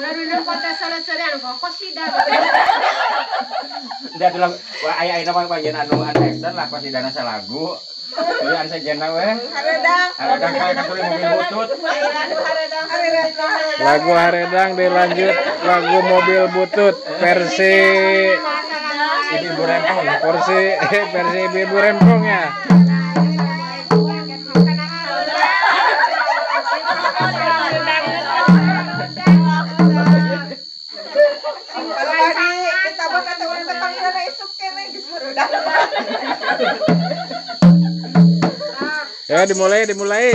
Marunong ko ta ko anu anu lah sa lagu. Jadi anu we. Haredang. Mobil butut. Lagu Haredang dilanjut lagu mobil butut versi ibu rempong ya. versi versi ibu rempong ya. Ya dimulai dimulai.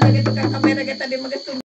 lagi tukang kamera kita di